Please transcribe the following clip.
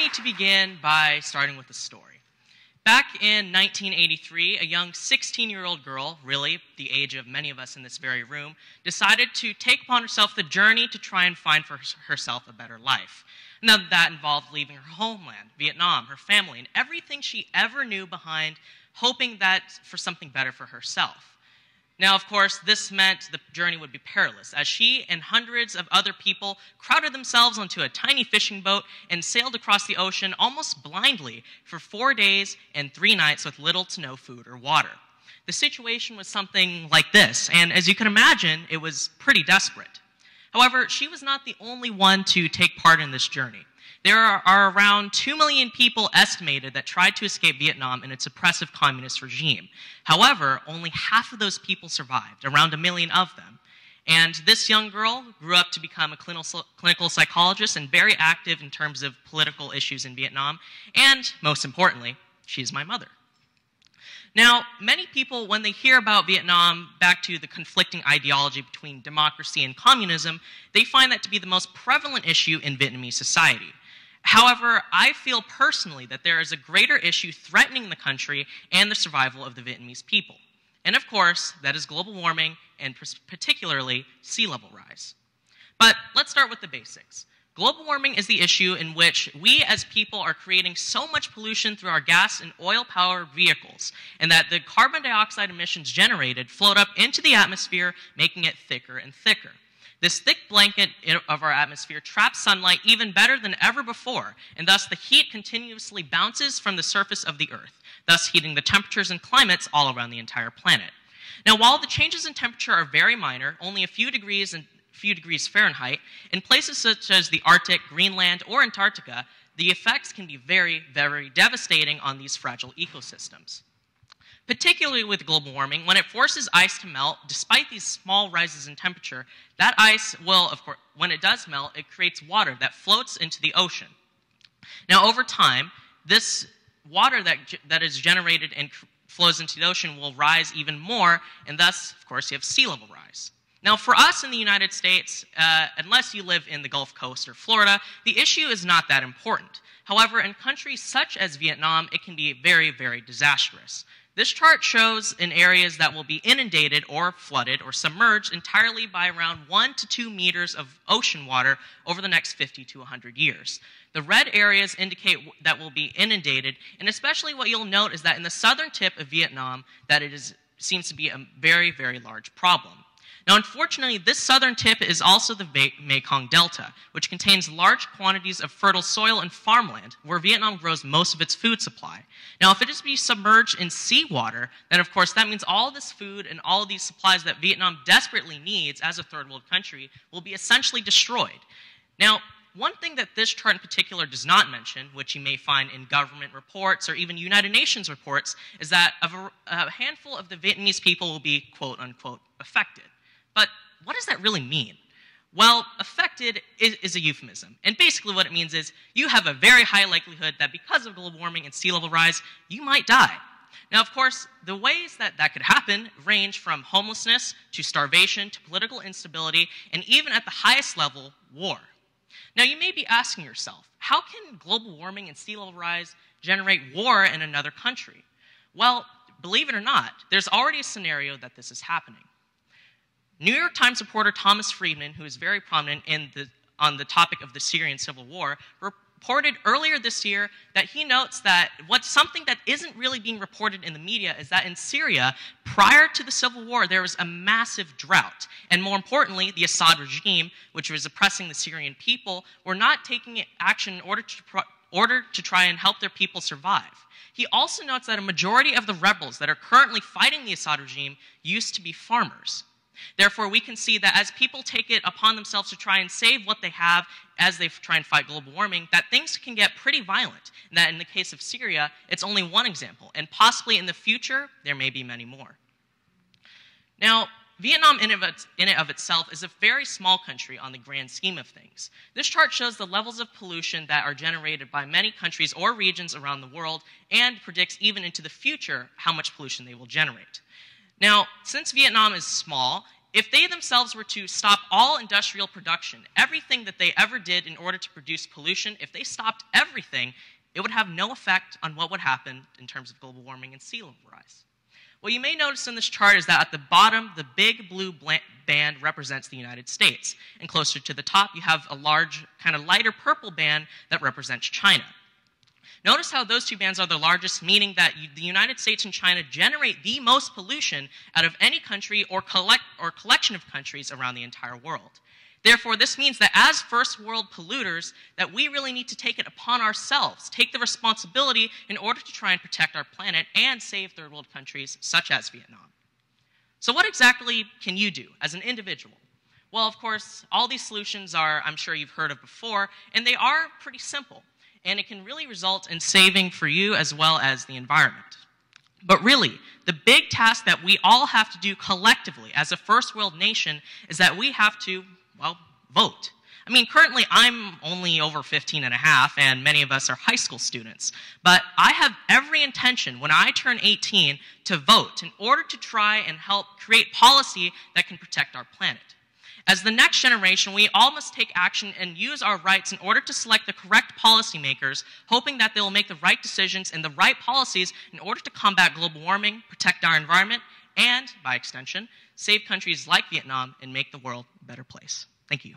like to begin by starting with a story. Back in 1983, a young 16 year old girl, really the age of many of us in this very room, decided to take upon herself the journey to try and find for herself a better life. Now, that involved leaving her homeland, Vietnam, her family, and everything she ever knew behind, hoping that for something better for herself. Now, of course, this meant the journey would be perilous, as she and hundreds of other people crowded themselves onto a tiny fishing boat and sailed across the ocean almost blindly for four days and three nights with little to no food or water. The situation was something like this, and as you can imagine, it was pretty desperate. However, she was not the only one to take part in this journey. There are, are, around 2 million people estimated that tried to escape Vietnam and its oppressive communist regime. However, only half of those people survived, around a million of them. And this young girl grew up to become a clinical psychologist and very active in terms of political issues in Vietnam. And most importantly, she's my mother. Now, many people, when they hear about Vietnam, back to the conflicting ideology between democracy and communism, they find that to be the most prevalent issue in Vietnamese society. However, I feel personally that there is a greater issue threatening the country and the survival of the Vietnamese people. And of course, that is global warming and particularly sea level rise. But let's start with the basics. Global warming is the issue in which we as people are creating so much pollution through our gas and oil powered vehicles, and that the carbon dioxide emissions generated float up into the atmosphere, making it thicker and thicker. This thick blanket of our atmosphere traps sunlight even better than ever before, and thus the heat continuously bounces from the surface of the Earth, thus heating the temperatures and climates all around the entire planet. Now, while the changes in temperature are very minor, only a few degrees and few degrees Fahrenheit, in places such as the Arctic, Greenland, or Antarctica, the effects can be very, very devastating on these fragile ecosystems particularly with global warming, when it forces ice to melt, despite these small rises in temperature, that ice will, of course, when it does melt, it creates water that floats into the ocean. Now, over time, this water that, that is generated and flows into the ocean will rise even more, and thus, of course, you have sea level rise. Now, for us in the United States, uh, unless you live in the Gulf Coast or Florida, the issue is not that important. However, in countries such as Vietnam, it can be very, very disastrous. This chart shows in areas that will be inundated or flooded or submerged entirely by around one to two meters of ocean water over the next 50 to 100 years. The red areas indicate that will be inundated, and especially what you'll note is that in the southern tip of Vietnam, that it is, seems to be a very, very large problem. Now, unfortunately, this southern tip is also the Mekong Delta, which contains large quantities of fertile soil and farmland, where Vietnam grows most of its food supply. Now, if it is to be submerged in seawater, then of course that means all this food and all these supplies that Vietnam desperately needs as a third world country will be essentially destroyed. Now, one thing that this chart in particular does not mention, which you may find in government reports or even United Nations reports, is that a, handful of the Vietnamese people will be quote unquote affected. But what does that really mean? Well, affected is, is, a euphemism. And basically, what it means is you have a very high likelihood that because of global warming and sea level rise, you might die. Now, of course, the ways that that could happen range from homelessness to starvation to political instability, and even at the highest level, war. Now, you may be asking yourself, how can global warming and sea level rise generate war in another country? Well, believe it or not, there's already a scenario that this is happening. New York Times reporter Thomas Friedman, who is very prominent the, on the topic of the Syrian civil war, reported earlier this year that he notes that what's something that isn't really being reported in the media is that in Syria, prior to the civil war, there was a massive drought. And more importantly, the Assad regime, which was oppressing the Syrian people, were not taking action in order to, order to try and help their people survive. He also notes that a majority of the rebels that are currently fighting the Assad regime used to be farmers. Therefore, we can see that as people take it upon themselves to try and save what they have as they try and fight global warming, that things can get pretty violent. And that in the case of Syria, it's only one example. And possibly in the future, there may be many more. Now, Vietnam in, its, in and of itself is a very small country on the grand scheme of things. This chart shows the levels of pollution that are generated by many countries or regions around the world and predicts even into the future how much pollution they will generate. Now, since Vietnam is small, if they themselves were to stop all industrial production, everything that they ever did in order to produce pollution, if they stopped everything, it would have no effect on what would happen in terms of global warming and sea level rise. What you may notice in this chart is that at the bottom, the big blue band represents the United States. And closer to the top, you have a large, kind of lighter purple band that represents China. Notice how those two bands are the largest, meaning that the United States and China generate the most pollution out of any country or, collect, or collection of countries around the entire world. Therefore, this means that as first world polluters, that we really need to take it upon ourselves, take the responsibility in order to try and protect our planet and save third world countries such as Vietnam. So what exactly can you do as an individual? Well, of course, all these solutions are, I'm sure you've heard of before, and they are pretty simple and it can really result in saving for you as well as the environment. But really, the big task that we all have to do collectively as a first world nation is that we have to, well, vote. I mean, currently I'm only over 15 and a half, and many of us are high school students. But I have every intention when I turn 18 to vote in order to try and help create policy that can protect our planet. As the next generation, we all must take action and use our rights in order to select the correct policymakers, hoping that they will make the right decisions and the right policies in order to combat global warming, protect our environment, and, by extension, save countries like Vietnam and make the world a better place. Thank you.